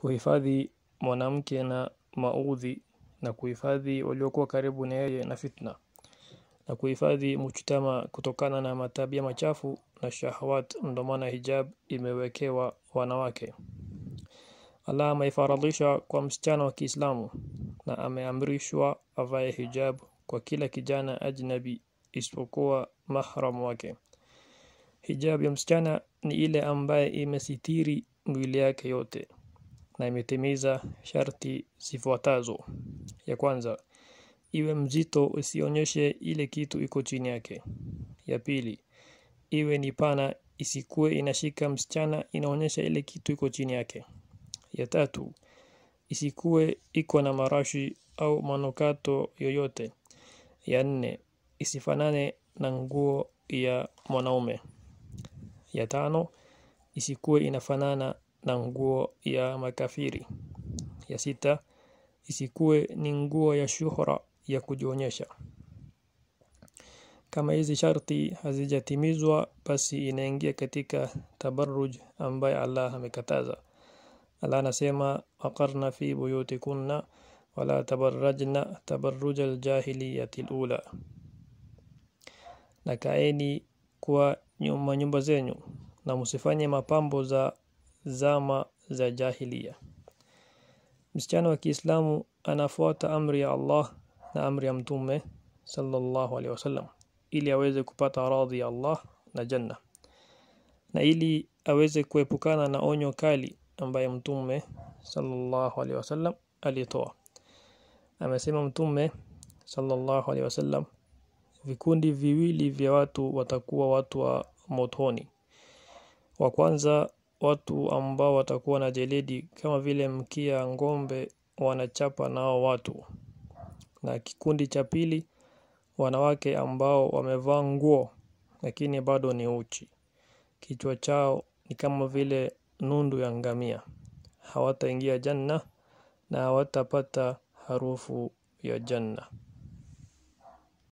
kuhifadhi mwanamke na maudhi na kuhifadhi waliokuwa karibu na yeye na fitna na kuhifadhi mujtama kutokana na matabia machafu na shahawat Ndio maana hijab imewekewa wanawake. Allah ameifaradhisha kwa msichana wa Kiislamu na ameamrishwa avae hijab kwa kila kijana ajnabi isipokuwa mahram wake. Hijab ya msichana ni ile ambaye imesitiri mwili yake yote na imetimiza sharti zifuatazo. Ya kwanza iwe mzito usionyeshe ile kitu iko chini yake. Ya pili iwe ni pana isikue inashika msichana inaonyesha ile kitu iko chini yake. Ya tatu isikue iko na marashi au manukato yoyote. Ya nne isifanane na nguo ya mwanaume. Ya tano isikue inafanana na nguo ya makafiri. Ya sita isikuwe ni nguo ya shuhra ya kujionyesha. Kama hizi sharti hazijatimizwa basi inaingia katika tabarruj ambaye Allah amekataza. Allah anasema waqarna fi buyutikunna wala tabarrajna tabarruj aljahiliyati alula. Na kaeni kwa nyumba nyumba zenyu na msifanye mapambo za zama za jahiliya. msichana wa Kiislamu anafuata amri ya Allah na amri ya mtume sallallahu alaihi wasallam ili aweze kupata radhi ya Allah na janna na ili aweze kuepukana na onyo kali ambaye mtume sallallahu alaihi wasallam alitoa amesema mtume sallallahu alaihi wasallam vikundi viwili vya watu watakuwa watu wa motoni wa kwanza watu ambao watakuwa na jeledi kama vile mkia ngombe wanachapa nao watu. Na kikundi cha pili wanawake ambao wamevaa nguo lakini bado ni uchi. Kichwa chao ni kama vile nundu ya ngamia. Hawataingia janna na hawatapata harufu ya janna